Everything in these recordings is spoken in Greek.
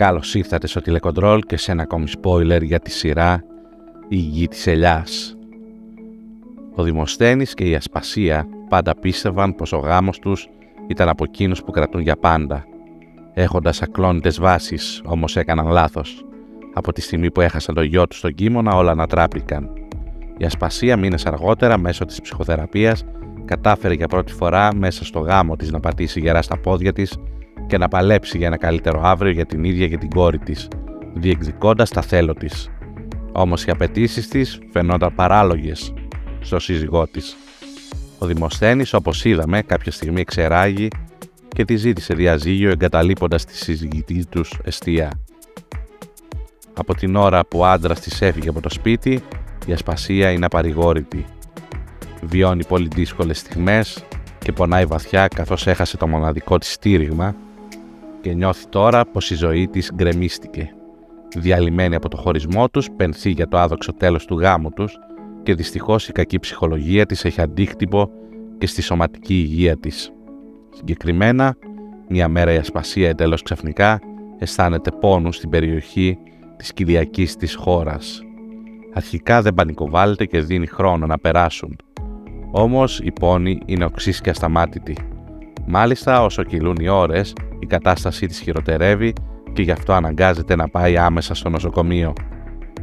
Καλώς ήρθατε στο τηλεκοντρόλ και σε ένα ακόμη spoiler για τη σειρά «Η γη της ελιάς». Ο Δημοσθένης και η Ασπασία πάντα πίστευαν πως ο γάμος τους ήταν από εκείνους που κρατούν για πάντα. Έχοντας ακλόνητες βάσεις, όμως έκαναν λάθος. Από τη στιγμή που έχασαν το γιο τους στον κείμονα όλα ανατράπηκαν. Η Ασπασία μήνες αργότερα μέσω της ψυχοθεραπείας κατάφερε για πρώτη φορά μέσα στο γάμο της να πατήσει γερά στα πόδια της και να παλέψει για ένα καλύτερο αύριο για την ίδια και την κόρη της, διεκδικώντας τα θέλω της. Όμως οι απαιτήσεις της φαινόταν παράλογες στο σύζυγό της. Ο Δημοσθένης, όπως είδαμε, κάποια στιγμή εξεράγει και τη ζήτησε διαζύγιο εγκαταλείποντας τη συζητητή τους εστία. Από την ώρα που ο άντρας της έφυγε από το σπίτι, η ασπασία είναι απαρηγόρητη. Βιώνει πολύ δύσκολες στιγμές και πονάει βαθιά καθώς έχασε το μοναδικό της στήριγμα και νιώθει τώρα πως η ζωή της γκρεμίστηκε. Διαλυμένη από το χωρισμό τους, πενθεί για το άδοξο τέλος του γάμου τους και δυστυχώς η κακή ψυχολογία της έχει αντίκτυπο και στη σωματική υγεία της. Συγκεκριμένα, μια μέρα η ασπασία εντελώς ξαφνικά αισθάνεται πόνου στην περιοχή της κοιλιακής της χώρας. Αρχικά δεν πανικοβάλλεται και δίνει χρόνο να περάσουν. Όμως η πόνη είναι οξύς και ασταμάτητη. Μάλιστα όσο κυλούν οι ώρες, η κατάστασή της χειροτερεύει και γι' αυτό αναγκάζεται να πάει άμεσα στο νοσοκομείο.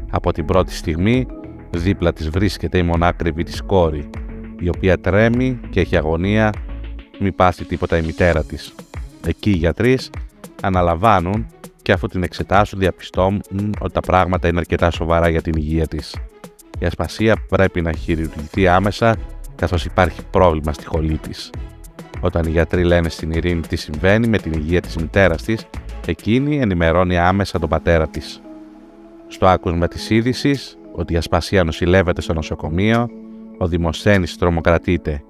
Από την πρώτη στιγμή, δίπλα της βρίσκεται η μονάκριβη της κόρη, η οποία τρέμει και έχει αγωνία μη πάθει τίποτα η μητέρα της. Εκεί οι γιατροί αναλαμβάνουν και αφού την εξετάσουν διαπιστώνουν ότι τα πράγματα είναι αρκετά σοβαρά για την υγεία της. Η ασπασία πρέπει να χειρουργηθεί άμεσα καθώς υπάρχει πρόβλημα στη χολή της. Όταν οι γιατροί λένε στην Ειρήνη τι συμβαίνει με την υγεία της μητέρας της, εκείνη ενημερώνει άμεσα τον πατέρα της. Στο άκουσμα της είδησης ότι η Ασπασία νοσηλεύεται στο νοσοκομείο, ο Δημοσθένης τρομοκρατείται.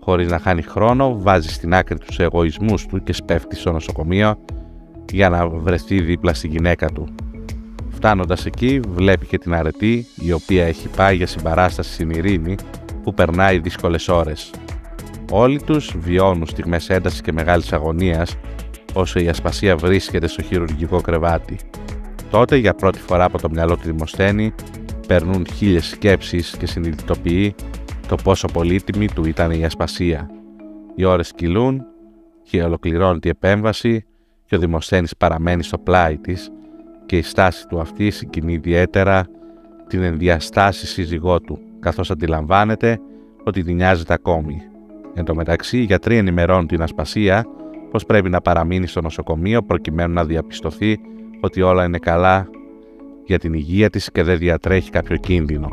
Χωρίς να χάνει χρόνο, βάζει στην άκρη τους εγωισμούς του και σπέφτει στο νοσοκομείο για να βρεθεί δίπλα στη γυναίκα του. Φτάνοντας εκεί, βλέπει και την αρετή, η οποία έχει πάει για συμπαράσταση στην Ειρήνη, που περνάει δύσκολες ώρες. Όλοι τους βιώνουν στιγμές έντασης και μεγάλης αγωνίας όσο η ασπασία βρίσκεται στο χειρουργικό κρεβάτι. Τότε για πρώτη φορά από το μυαλό του Δημοσθένη περνούν χίλιες σκέψεις και συνειδητοποιεί το πόσο πολύτιμη του ήταν η ασπασία. Οι ώρες κυλούν και ολοκληρώνεται η επέμβαση και ο Δημοσθένης παραμένει στο πλάι της και η στάση του αυτή συγκινεί ιδιαίτερα την ενδιαστάση σύζυγό του καθώς αντιλαμβάνεται ότι την νοιάζεται ακόμη. Εν τω μεταξύ, οι γιατροί ενημερώνουν την ασπασία πως πρέπει να παραμείνει στο νοσοκομείο προκειμένου να διαπιστωθεί ότι όλα είναι καλά για την υγεία της και δεν διατρέχει κάποιο κίνδυνο.